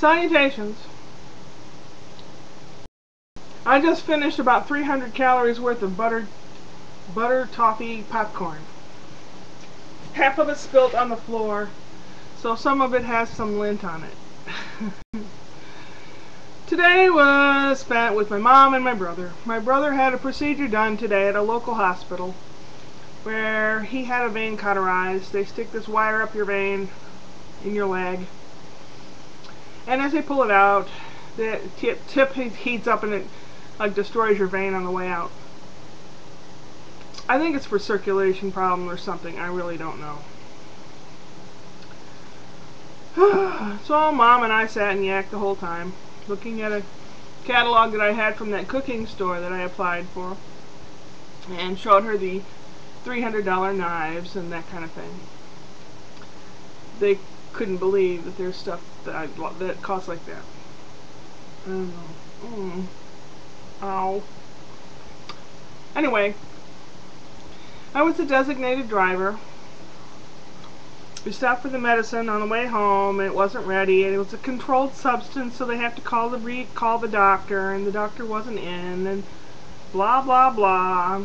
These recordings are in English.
Salutations. I just finished about 300 calories worth of buttered butter toffee popcorn. Half of it spilled on the floor, so some of it has some lint on it. today was spent with my mom and my brother. My brother had a procedure done today at a local hospital where he had a vein cauterized. They stick this wire up your vein in your leg and as they pull it out the tip, tip heats up and it like destroys your vein on the way out. I think it's for circulation problem or something. I really don't know. so mom and I sat and yacked the whole time looking at a catalog that I had from that cooking store that I applied for and showed her the $300 knives and that kind of thing. They couldn't believe that there's stuff that I, that costs like that. I don't know. Mm. Ow. Anyway, I was a designated driver. We stopped for the medicine on the way home. It wasn't ready, and it was a controlled substance, so they have to call the re call the doctor, and the doctor wasn't in, and blah blah blah.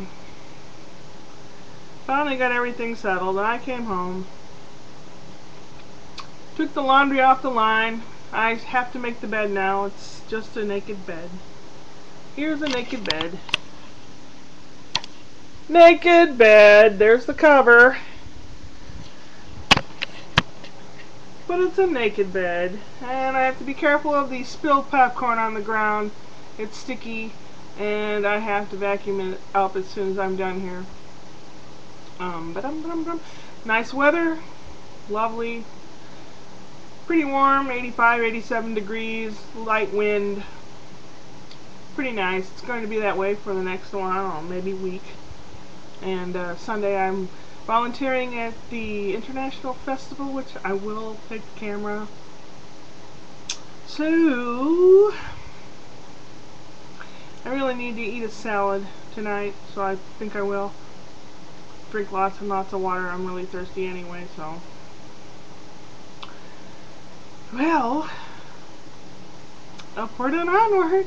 Finally got everything settled, and I came home. Took the laundry off the line. I have to make the bed now. It's just a naked bed. Here's a naked bed. Naked bed. There's the cover. But it's a naked bed. And I have to be careful of the spilled popcorn on the ground. It's sticky. And I have to vacuum it up as soon as I'm done here. Um, but um, nice weather. Lovely pretty warm 85 87 degrees light wind. Pretty nice. It's going to be that way for the next know maybe week. And uh, Sunday I'm volunteering at the International Festival which I will take the camera. So I really need to eat a salad tonight so I think I will. Drink lots and lots of water. I'm really thirsty anyway so well, upward and onward.